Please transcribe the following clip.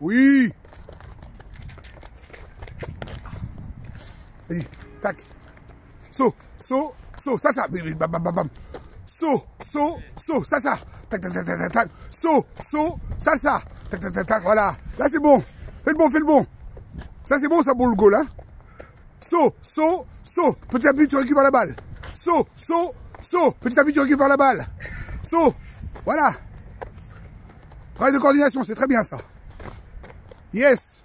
Oui. Vas-y, tac. Saut, saut, saut, ça, ça. Bam, bam, bam. Saut, saut, saut, ça, ça. Tac, tac, tac, tac, tac. Saut, saut, ça, ça. Tac, tac, tac, tac. Voilà. Là, c'est bon. Fais le bon, fais le bon. Ça, c'est bon, ça, pour le goal, hein. Saut, saut, saut. Petit à petit, tu récupères la balle. Saut, saut, saut. Petit à petit, tu récupères la balle. Saut. Voilà. Travail de coordination, c'est très bien ça. Yes